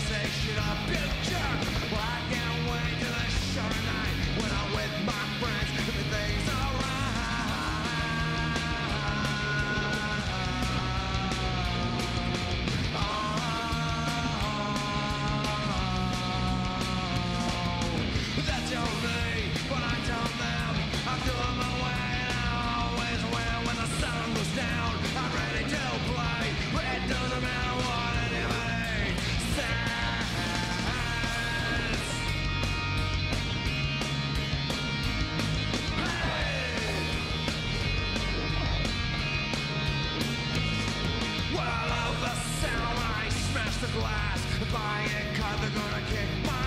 conversation, a picture. Well, I can't the glass. If I ain't cut, they're gonna kick my